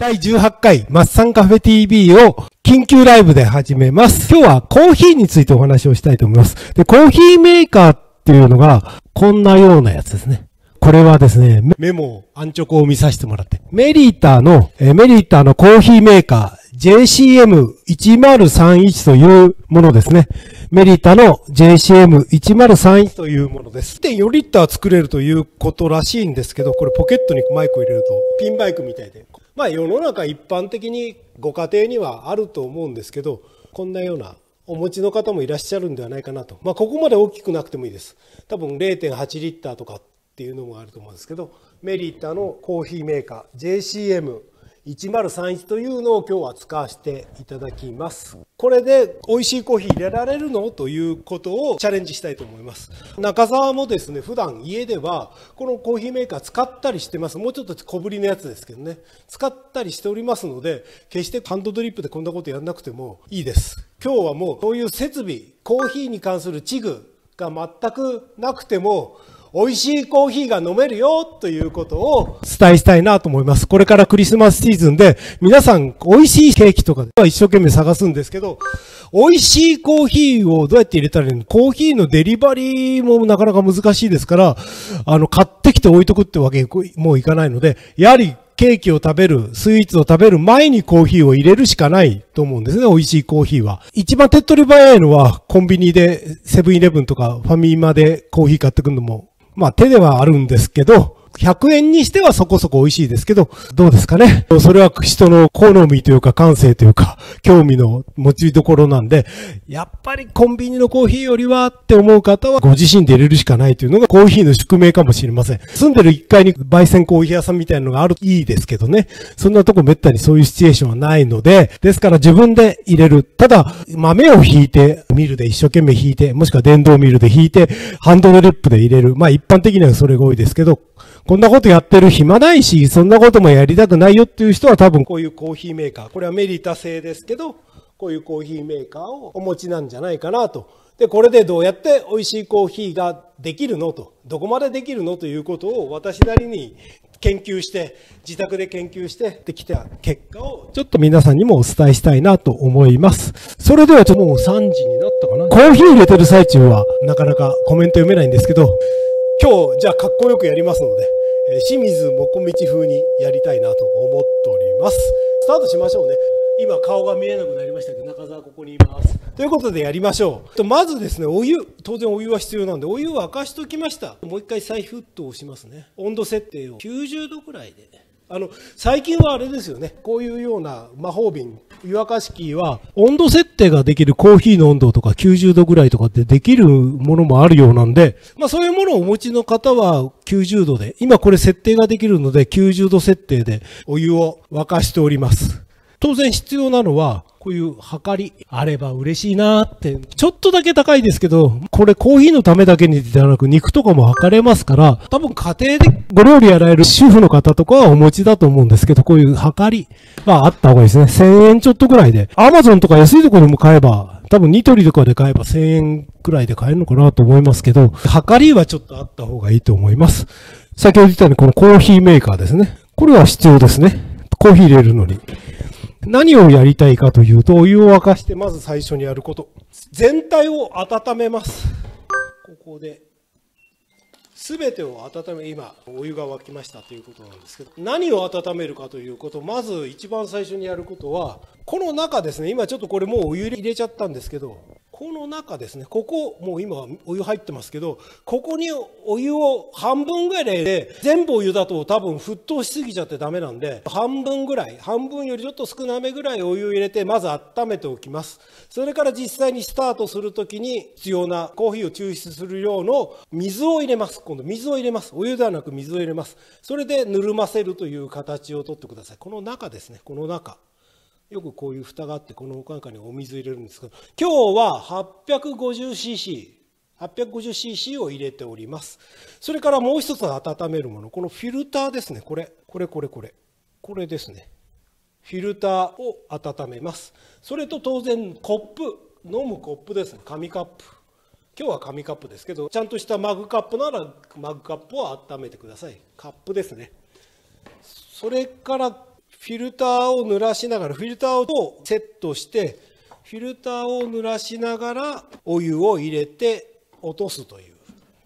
第18回マッサンカフェ TV を緊急ライブで始めます。今日はコーヒーについてお話をしたいと思います。で、コーヒーメーカーっていうのがこんなようなやつですね。これはですね、メモ、アンチョコを見させてもらって。メリーターの、えメリーターのコーヒーメーカー JCM1031 というものですね。メリータの JCM1031 というものです。1.4リッター作れるということらしいんですけど、これポケットにマイクを入れるとピンマイクみたいで。まあ世の中一般的にご家庭にはあると思うんですけど、こんなようなお持ちの方もいらっしゃるんではないかなと。まあここまで大きくなくてもいいです。多分0.8リッターとかっていうのもあると思うんですけど、メリッタのコーヒーメーカー JCM 1031というのを今日は使わせていただきます。これで美味しいコーヒー入れられるのということをチャレンジしたいと思います。中澤もですね、普段家ではこのコーヒーメーカー使ったりしてます。もうちょっと小ぶりのやつですけどね。使ったりしておりますので、決してハンドドリップでこんなことやんなくてもいいです。今日はもうそういう設備、コーヒーに関する器具が全くなくても、美味しいコーヒーが飲めるよということを伝えしたいなと思います。これからクリスマスシーズンで皆さん美味しいケーキとかで一生懸命探すんですけど、美味しいコーヒーをどうやって入れたらいいの？コーヒーのデリバリーもなかなか難しいですから、あの、買ってきて置いとくってわけにもういかないので、やはりケーキを食べる、スイーツを食べる前にコーヒーを入れるしかないと思うんですね。美味しいコーヒーは。一番手っ取り早いのはコンビニでセブンイレブンとかファミマでコーヒー買ってくるのもまあ手ではあるんですけど、100円にしてはそこそこ美味しいですけど、どうですかね それは人の好みというか感性というか、興味の持ちどころなんで、やっぱりコンビニのコーヒーよりはって思う方は、ご自身で入れるしかないというのがコーヒーの宿命かもしれません。住んでる1階に焙煎コーヒー屋さんみたいなのがあるといいですけどね。そんなとこめったにそういうシチュエーションはないので、ですから自分で入れる。ただ、豆をひいて、ミルで一生懸命ひいて、もしくは電動ミルでひいて、ハンドドリップで入れる。まあ一般的にはそれが多いですけど、こんなことやってる暇ないし、そんなこともやりたくないよっていう人は多分こういうコーヒーメーカー、これはメリタ製ですけど、こういうコーヒーメーカーをお持ちなんじゃないかなと。で、これでどうやって美味しいコーヒーができるのと、どこまでできるのということを私なりに研究して、自宅で研究してできた結果をちょっと皆さんにもお伝えしたいなと思います。それではちょっともう3時になったかな。コーヒー入れてる最中はなかなかコメント読めないんですけど、今日じゃあかっこよくやりますので、清水もこみち風にやりたいなと思っております。スタートしましょうね。今顔が見えなくなりましたけど、中澤ここにいます。ということでやりましょう。とまずですね、お湯、当然お湯は必要なんで、お湯を沸かしときました。もう一回再沸騰しますね。温度設定を90度くらいで。あの、最近はあれですよね。こういうような魔法瓶、湯沸かし器は、温度設定ができるコーヒーの温度とか90度ぐらいとかってできるものもあるようなんで、まあそういうものをお持ちの方は90度で、今これ設定ができるので90度設定でお湯を沸かしております。当然必要なのは、こういう測りあれば嬉しいなーって、ちょっとだけ高いですけど、これコーヒーのためだけにではなく肉とかも測れますから、多分家庭でご料理やられる主婦の方とかはお持ちだと思うんですけど、こういう測りはあった方がいいですね。1000円ちょっとぐらいで。アマゾンとか安いところでも買えば、多分ニトリとかで買えば1000円くらいで買えるのかなと思いますけど、測りはちょっとあった方がいいと思います。先ほど言ったようにこのコーヒーメーカーですね。これは必要ですね。コーヒー入れるのに。何をやりたいかというと、お湯を沸かしてまず最初にやること。全体を温めます。ここで。すべてを温め、今、お湯が沸きましたということなんですけど、何を温めるかということ、まず一番最初にやることは、この中ですね、今ちょっとこれもうお湯入れちゃったんですけど、この中ですね、ここ、もう今お湯入ってますけど、ここにお湯を半分ぐらいで、全部お湯だと多分沸騰しすぎちゃってダメなんで、半分ぐらい、半分よりちょっと少なめぐらいお湯を入れて、まず温めておきます。それから実際にスタートするときに必要なコーヒーを抽出する量の水を入れます。今度水を入れます。お湯ではなく水を入れます。それでぬるませるという形をとってください。この中ですね、この中。よくこういう蓋があって、この中にお水入れるんですけど、今日は 850cc、850cc を入れております。それからもう一つ温めるもの、このフィルターですね、これ、これ、これ、これ、これですね。フィルターを温めます。それと当然コップ、飲むコップですね、紙カップ。今日は紙カップですけど、ちゃんとしたマグカップならマグカップを温めてください。カップですね。それからフィルターを濡らしながら、フィルターをセットして、フィルターを濡らしながらお湯を入れて落とすという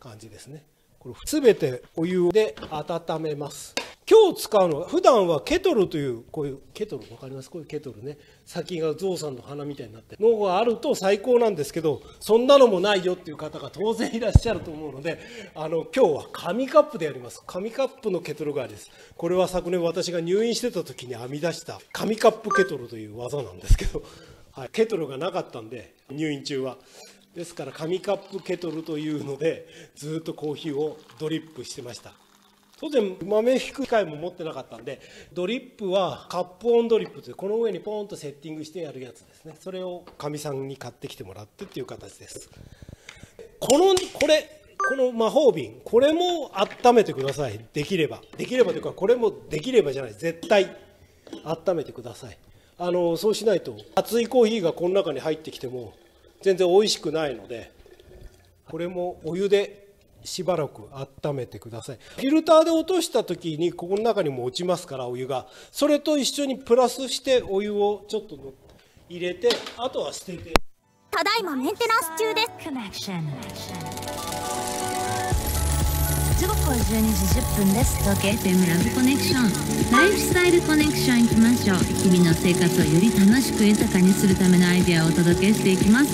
感じですね。これ全てお湯で温めます。今日使うのは、普段はケトルという、こういうケトル、わかります？こういうケトルね。先がゾウさんの鼻みたいになってのがあると最高なんですけど、そんなのもないよっていう方が当然いらっしゃると思うので、あの、今日は紙カップでやります。紙カップのケトル代わりです。これは昨年私が入院してた時に編み出した紙カップケトルという技なんですけど、はい、ケトルがなかったんで、入院中は。ですから紙カップケトルというので、ずっとコーヒーをドリップしてました。当然豆引く機械も持ってなかったんでドリップはカップオンドリップというこの上にポーンとセッティングしてやるやつですね。それをかみさんに買ってきてもらってっていう形です。このこれこの魔法瓶これも温めてください。できれば。できればというかこれもできればじゃない。絶対。温めてください。あのそうしないと熱いコーヒーがこの中に入ってきても全然美味しくないのでこれもお湯でしばらく温めてください。フィルターで落とした時にここの中にも落ちますからお湯が。それと一緒にプラスしてお湯をちょっと入れてあとは捨てて。ただいまメンテナンス中です。時刻は12時10分です。東京 FM ラブコネクションライフスタイルコネクションいきましょう日々の生活をより楽しく豊かにす。るためのアイデアをお届けしていきます。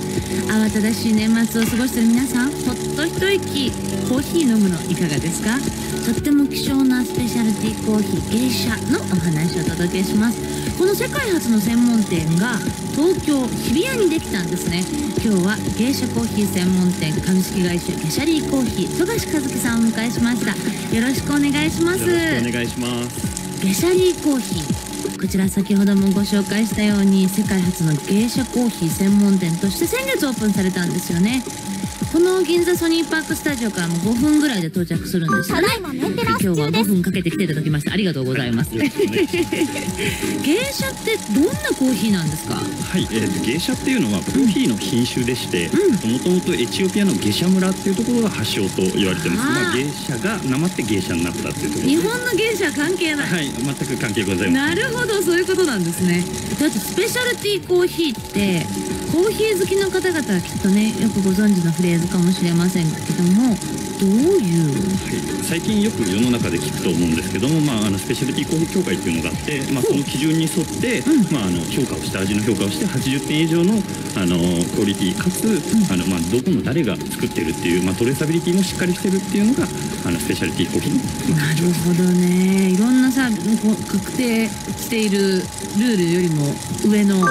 慌ただしい年末を過ごしている皆さんほっと一息コーヒー飲むのいかがです。かとっても希少なスペシャルティーコーヒー芸者のお話をお届けします。この世界初の専門店が東京日比谷にできたんですね。今日は芸者コーヒー専門店株式会社ゲシャリーコーヒー富樫和樹さんをお迎えしましたよろしくお願いします。よろしくお願いします。ゲシャリーコーヒー。こちら先ほどもご紹介したように世界初の芸者コーヒー専門店として先月オープンされたんですよねこの銀座ソニーパークスタジオからも5分ぐらいで到着するんです。よ、ね、今日は5分かけて来ていただきましてありがとうございます、はい、芸者ってどんなコーヒーなんですか？はい、えー、芸者っていうのはコーヒーの品種でしてもともとエチオピアのゲシャ村っていうところが発祥と言われてます。まあ、芸者がなまって芸者になったっていうところ日本の芸者関係ない。はい全く関係ございません。なるほどそういうことなんですね。だってスペシャルティーコーヒーってコーヒー好きの方々はきっとねよくご存知のフレーズかもしれませんけどもどういう、はい、最近よく世の中で聞くと思うんですけども、まあ、あのスペシャルティーコーヒー協会っていうのがあって、まあ、その基準に沿って、うん、まあ、あの評価をして味の評価をして80点以上のあのクオリティかつ、うん、あのまあ、どこの誰が作ってるっていう、まあ、トレーサビリティもしっかりしてるっていうのがあのスペシャルティーコーヒーのなるほどね。いろんなさ確定しているルールよりも上の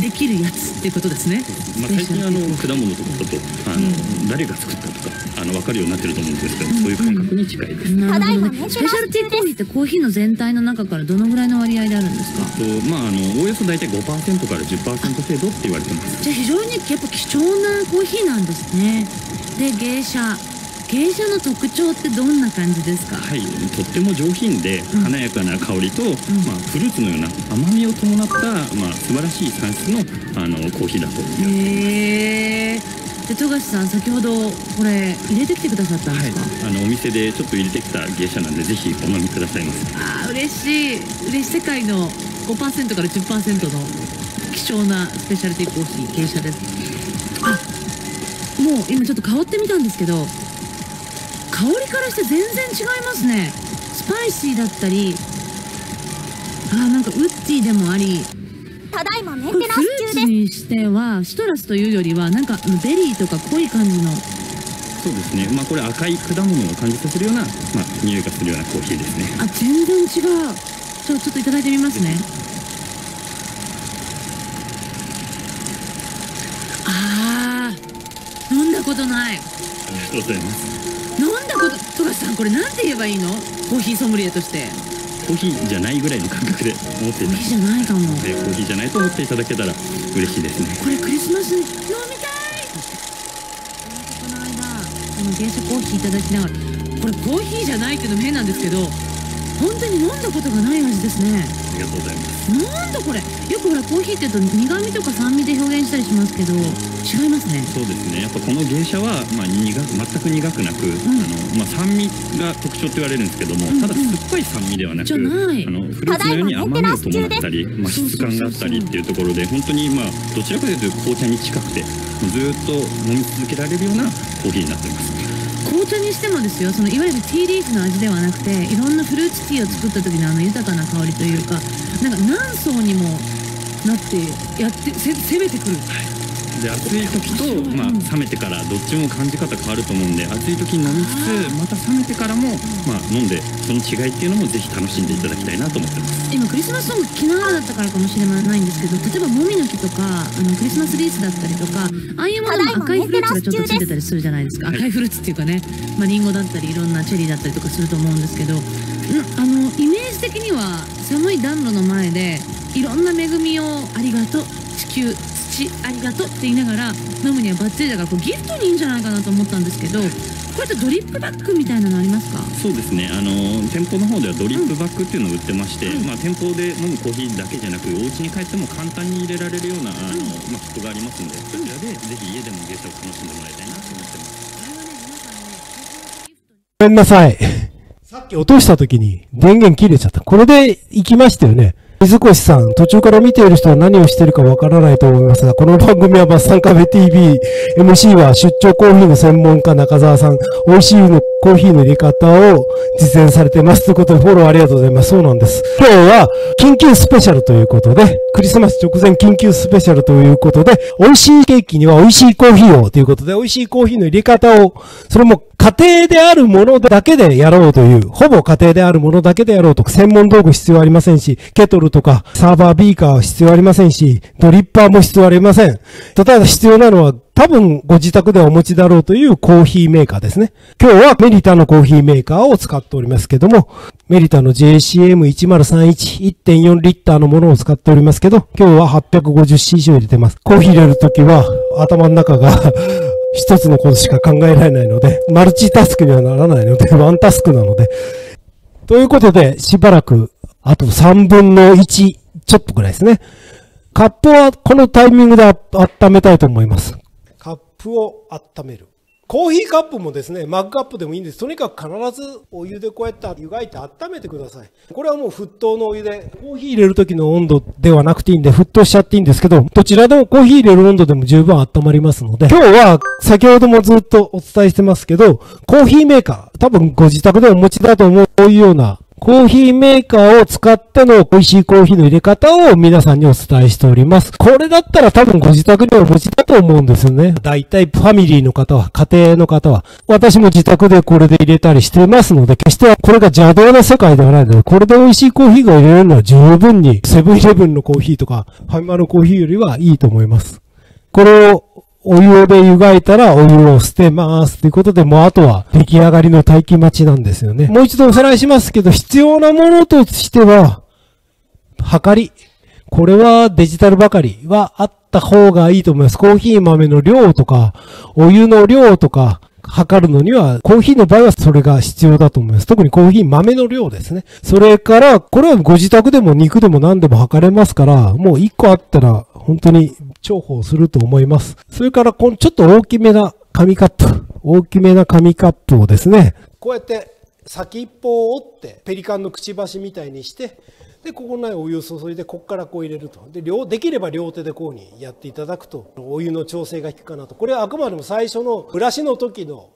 できるやつっていうことですね。まあ、最近あの果物とかだとあの、うん、誰が作ったとかあの分かるようになってると思うんですけど、うん、そういう感覚に近いです。なるほどね。スペシャルティーコーヒーってコーヒーの全体の中からどのぐらいの割合であるんですか？とまああのおおよそ大体5%から10%程度って言われてます。じゃあ非常にやっぱ貴重なコーヒーなんですね。で芸者芸者の特徴ってどんな感じですか？はいとっても上品で華やかな香りと、うん、まあ、フルーツのような甘みを伴った、まあ、素晴らしい産出のあのコーヒーだとへえで富樫さん先ほどこれ入れてきてくださったんですか、はい、あのお店でちょっと入れてきた芸者なんでぜひお飲みくださいませ。あ嬉しい。嬉しい。世界の5%から10%の希少なスペシャルティーコーヒーゲイシャです。あもう今ちょっと香ってみたんですけど香りからして全然違いますね。スパイシーだったりあーなんかウッディでもあり。ただいまメンテナンス中です。フルーツにしてはシトラスというよりはなんかベリーとか濃い感じの。そうですね。まあこれ赤い果物を感じさせるような、まあ、匂いがするようなコーヒーですね。あ全然違う。ちょちょっといただいてみますね。ああ飲んだことない。ありがとうございますこと富樫さんこれなんて言えばいいの？コーヒーソムリエとして。コーヒーじゃないぐらいの感覚で思っていた。コーヒーじゃないかも。コーヒーじゃないと思っていただけたら嬉しいですね。これクリスマスに飲みたい。この間この芸者コーヒーいただきながら。これコーヒーじゃないっていうのも変なんですけど本当に飲んだことがない味ですねりがとうございます。なんだこれ。よくほらコーヒーって言うと苦味とか酸味で表現したりしますけど違いますね。そうですね。やっぱこの芸者は、まあ、苦全く苦くなく、ん。あのまあ、酸味が特徴って言われるんですけども、うんうん。ただ酸っぱい酸味ではなくじゃない。あのフルーツのように甘みを伴ったり、まあ、質感があったりっていうところで本当にまあどちらかというと紅茶に近くてずっと飲み続けられるようなコーヒーになってます紅茶にしてもですよそのいわゆるティーリーフの味ではなくていろんなフルーツティーを作った時のあの豊かな香りというかなんか何層にもなってやって攻めてくる。で暑い時と、まあ、冷めてからどっちも感じ方変わると思うんで暑い時に飲みつつまた冷めてからも、まあ、飲んでその違いっていうのもぜひ楽しんでいただきたいなと思ってます。今クリスマスソング聴きながらだったからかもしれないんですけど例えばもみの木とかあのクリスマスリースだったりとかああいうものも赤いフルーツがちょっとついてたりするじゃないですか。はい赤いフルーツっていうかねまあリンゴだったりいろんなチェリーだったりとかすると思うんですけどんあのイメージ的には寒い暖炉の前でいろんな恵みをありがとう地球土ありがとうって言いながら飲むにはバッチリだからこうギフトにいいんじゃないかなと思ったんですけどこれってドリップバッグみたいなのありますか？そうですねあの店舗の方ではドリップバッグっていうのを売ってまして、うんまあ、店舗で飲むコーヒーだけじゃなくお家に帰っても簡単に入れられるようなあの、まあ、キットがありますんでそちらでぜひ家でも芸者を楽しんでもらいたいなと思ってますごめんなさい。さっき落とした時に電源切れちゃった。これで行きましたよね。水越さん、途中から見ている人は何をしているかわからないと思いますが、この番組はバッサンカフェ TV、MC は出張コーヒーの専門家中澤さん、美味しいのコーヒーの入れ方を実演されてます。ということでフォローありがとうございます。そうなんです。今日は緊急スペシャルということで、クリスマス直前緊急スペシャルということで、美味しいケーキには美味しいコーヒーをということで、美味しいコーヒーの入れ方を、それも家庭であるものだけでやろうという、ほぼ家庭であるものだけでやろうと、専門道具必要ありませんし、ケトルとかサーバービーカーは必要ありませんし、ドリッパーも必要ありません。ただ必要なのは、多分ご自宅でお持ちだろうというコーヒーメーカーですね。今日はメリタのコーヒーメーカーを使っておりますけども、メリタの JCM1031 1.4リッターのものを使っておりますけど、今日は 850cc を入れてます。コーヒー入れるときは頭の中が 一つのことしか考えられないので、マルチタスクにはならないので、ワンタスクなので。ということで、しばらく、あと3分の1ちょっとくらいですね。カップはこのタイミングで温めたいと思います。プを温める。コーヒーカップもですね、マグカップでもいいんです。とにかく必ずお湯でこうやって湯がいて温めてください。これはもう沸騰のお湯で、コーヒー入れる時の温度ではなくていいんで、沸騰しちゃっていいんですけど、どちらでもコーヒー入れる温度でも十分温まりますので、今日は先ほどもずっとお伝えしてますけど、コーヒーメーカー、多分ご自宅でお持ちだと思うこういうようなコーヒーメーカーを使っての美味しいコーヒーの入れ方を皆さんにお伝えしております。これだったら多分ご自宅でお持ちだと思うんですよね。大体ファミリーの方は、家庭の方は、私も自宅でこれで入れたりしてますので、決してこれが邪道な世界ではないので、これで美味しいコーヒーが入れるのは十分に、セブンイレブンのコーヒーとか、ファミマのコーヒーよりはいいと思います。これをお湯で湯がいたらお湯を捨てます。ということで、もうあとは出来上がりの待機待ちなんですよね。もう一度おさらいしますけど、必要なものとしては、測り。これはデジタルばかりはあった方がいいと思います。コーヒー豆の量とか、お湯の量とか、測るのには、コーヒーの場合はそれが必要だと思います。特にコーヒー豆の量ですね。それから、これはご自宅でも肉でも何でも測れますから、もう一個あったら、本当に重宝すると思います。それから、このちょっと大きめな紙カップ。大きめな紙カップをですね、こうやって先っぽを折って、ペリカンのくちばしみたいにして、で、ここにお湯を注いで、ここからこう入れると。で、両、できれば両手でこうにやっていただくと、お湯の調整が効くかなと。これはあくまでも最初のブラシの時の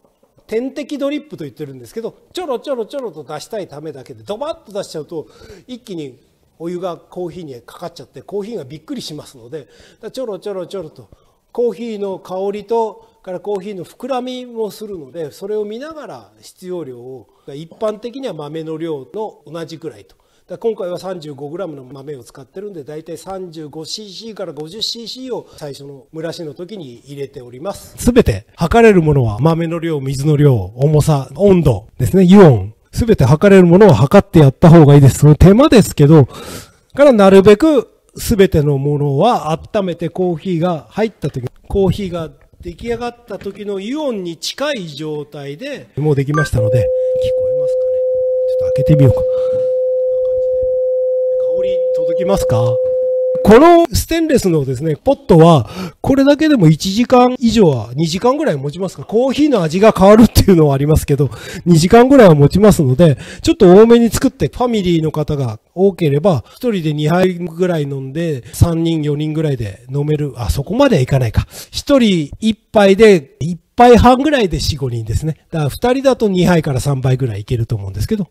点滴ドリップと言ってるんですけど、ちょろちょろちょろと出したいためだけで、ドバッと出しちゃうと、一気にお湯がコーヒーにかかっちゃって、コーヒーがびっくりしますので、ちょろちょろちょろと、コーヒーの香りと、からコーヒーの膨らみもするので、それを見ながら必要量を、一般的には豆の量の同じくらいと。今回は 35g の豆を使ってるんで大体 35cc から 50cc を最初の蒸らしの時に入れております。すべて測れるものは豆の量水の量重さ温度ですね。油温すべて測れるものを測ってやった方がいいです。その手間ですけどからなるべくすべてのものは温めてコーヒーが入った時コーヒーが出来上がった時のイオンに近い状態でもうできましたので聞こえますかね？ちょっと開けてみようか。香り届きますか？このステンレスのですね、ポットは、これだけでも1時間以上は、2時間ぐらい持ちますか？コーヒーの味が変わるっていうのはありますけど、2時間ぐらいは持ちますので、ちょっと多めに作って、ファミリーの方が多ければ、1人で2杯ぐらい飲んで、3人、4人ぐらいで飲める。あ、そこまではいかないか。1人1杯で、1杯半ぐらいで4、5人ですね。だから2人だと2杯から3杯ぐらいいけると思うんですけど、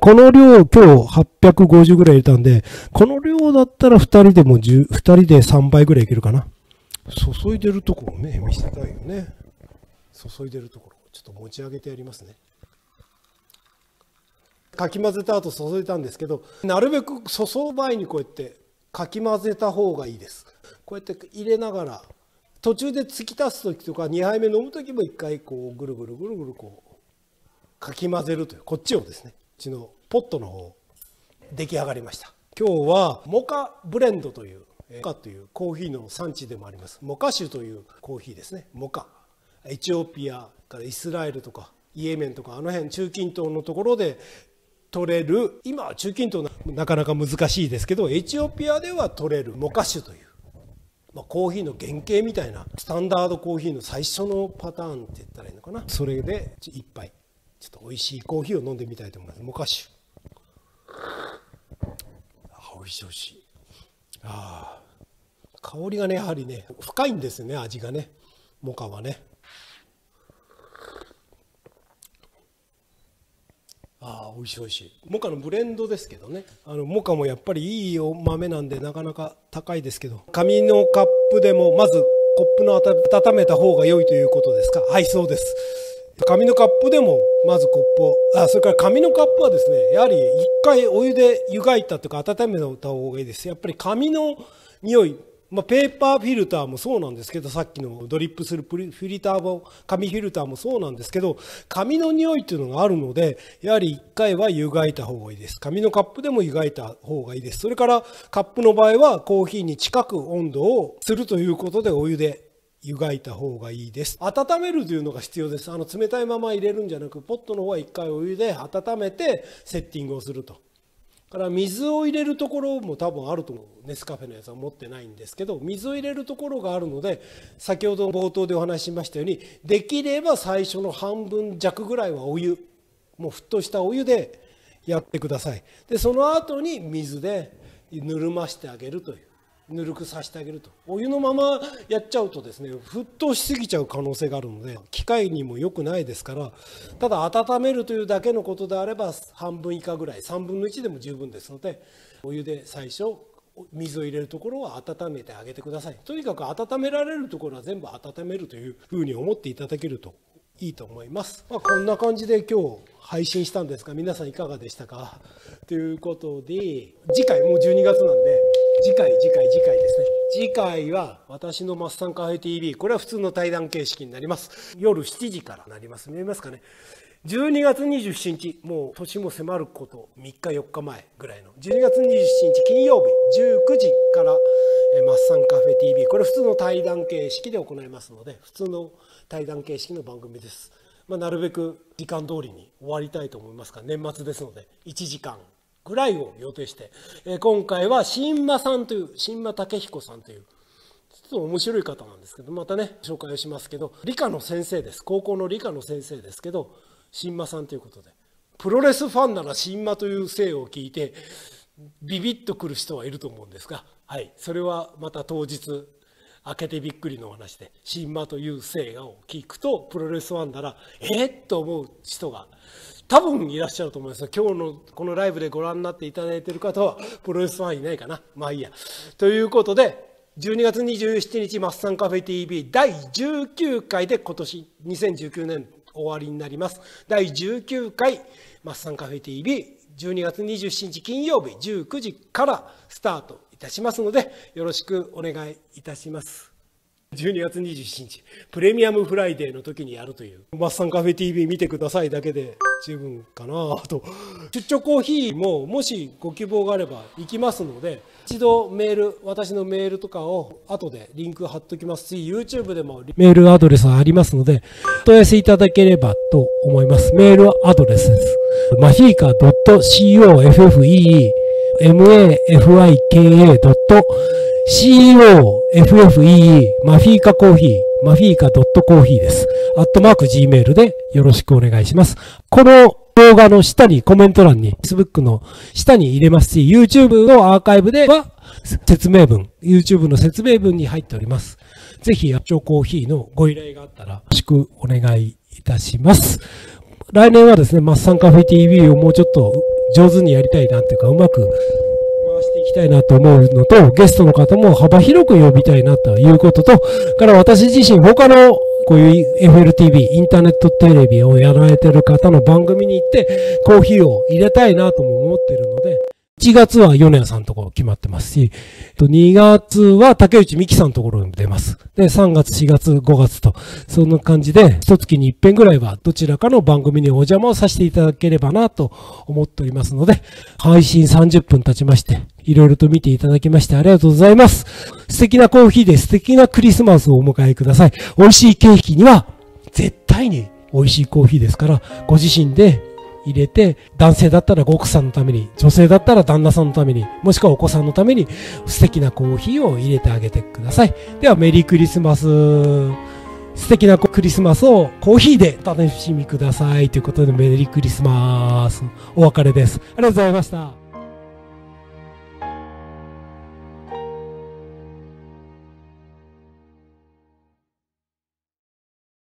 この量今日850ぐらい入れたんで、この量だったら2人でも10、2人で3杯ぐらいいけるかな。注いでるところね、見せたいよね。注いでるところ、ちょっと持ち上げてやりますね。かき混ぜた後注いだんですけど、なるべく注ぐ前にこうやってかき混ぜた方がいいです。こうやって入れながら途中で突き足す時とか2杯目飲む時も1回こうぐるぐるぐるぐるこうかき混ぜるというこっちをですねうちのポットの方出来上がりました今日はモカブレンドというモカというコーヒーの産地でもありますモカ種というコーヒーですねモカエチオピアからイスラエルとかイエメンとかあの辺中近東のところで取れる今は中近東なかなか難しいですけどエチオピアでは取れるモカ種というまあ、コーヒーの原型みたいなスタンダードコーヒーの最初のパターンって言ったらいいのかな。それで一杯ちょっと美味しいコーヒーを飲んでみたいと思います。モカシュ。あ美味しい美味しい。あ香りがねやはりね深いんですね味がね。モカはね。ああ美味しい。美味しいモカのブレンドですけどね。あのモカもやっぱりいいお豆なんでなかなか高いですけど。紙のカップでもまずコップの温めた方が良いということですか？はいそうです。紙のカップでもまずコップをあそれから紙のカップはですねやはり一回お湯で湯がいたというか温めた方がいいです。やっぱり紙の匂いまあ、ペーパーフィルターもそうなんですけどさっきのドリップするフィルターも紙フィルターもそうなんですけど紙の匂いっていうのがあるのでやはり1回は湯がいた方がいいです。紙のカップでも湯がいた方がいいです。それからカップの場合はコーヒーに近く温度をするということでお湯で湯がいた方がいいです。温めるというのが必要です。あの冷たいまま入れるんじゃなくポットの方は1回お湯で温めてセッティングをすると。から水を入れるところも多分あると思う。ネスカフェのやつは持ってないんですけど水を入れるところがあるので先ほど冒頭でお話ししましたようにできれば最初の半分弱ぐらいはお湯もう沸騰したお湯でやってください。でその後に水でぬるましてあげるという。ぬるくさせてあげると。お湯のままやっちゃうとですね沸騰しすぎちゃう可能性があるので機械にも良くないですからただ温めるというだけのことであれば半分以下ぐらい3分の1でも十分ですのでお湯で最初水を入れるところは温めてあげてください。とにかく温められるところは全部温めるというふうに思っていただけるといいと思います、まあ、こんな感じで今日配信したんですが皆さんいかがでしたか？ということで次回もう12月なんで次回次回次回ですね。次回は私のマッサンカフェ TV これは普通の対談形式になります。夜7時からなります。見えますかね？12月27日もう年も迫ること3日4日前ぐらいの。12月27日金曜日19時からマッサンカフェ TV これ普通の対談形式で行いますので普通の対談形式の番組です、まあ、なるべく時間通りに終わりたいと思いますが年末ですので1時間ぐらいを予定して、え、今回は新間さんという新間武彦さんというちょっと面白い方なんですけどまたね紹介をしますけど理科の先生です。高校の理科の先生ですけど新間さんということでプロレスファンなら新間という姓を聞いてビビッとくる人はいると思うんですが、はい、それはまた当日開けてびっくりの話で神馬という聖画を聞くとプロレスファンならえっ？と思う人が多分いらっしゃると思います今日のこのライブでご覧になっていただいている方はプロレスファンいないかな。まあいいや。ということで12月27日マッサンカフェ TV 第19回で今年2019年終わりになります。第19回マッサンカフェ TV12 月27日金曜日19時からスタート。たしますのでよろしくお願いいたします。12月27日プレミアムフライデーの時にやるというマッサンカフェ TV 見てくださいだけで十分かなと。出張コーヒーももしご希望があれば行きますので一度メール私のメールとかを後でリンク貼っときます。し YouTube でもメールアドレスありますのでお問い合わせいただければと思います。メールアドレスです。マヒーカ .coffee mafika.coffee マフィーカコーヒー、マフィーカ .coffee です。アットマーク gmail でよろしくお願いします。この動画の下にコメント欄に Facebook の下に入れますし、YouTube のアーカイブでは説明文、YouTube の説明文に入っております。ぜひ、アチョコーヒーのご依頼があったらよろしくお願いいたします。来年はですね、マッサンカフェ TV をもうちょっと上手にやりたいなっていうか、うまく回していきたいなと思うのと、ゲストの方も幅広く呼びたいなということと、から私自身他のこういう FLTV、インターネットテレビをやられてる方の番組に行って、コーヒーを入れたいなとも思ってるので、1月は米谷さんのところ決まってますし、2月は竹内美希さんのところに出ます。で、3月、4月、5月と、そんな感じで、一月に一遍ぐらいはどちらかの番組にお邪魔をさせていただければなと思っておりますので、配信30分経ちまして、いろいろと見ていただきましてありがとうございます。素敵なコーヒーで素敵なクリスマスをお迎えください。美味しいケーキには、絶対に美味しいコーヒーですから、ご自身で入れて、男性だったらご奥さんのために、女性だったら旦那さんのために、もしくはお子さんのために、素敵なコーヒーを入れてあげてください。では、メリークリスマス。素敵なクリスマスをコーヒーでお楽しみください。ということで、メリークリスマス。お別れです。ありがとうございました。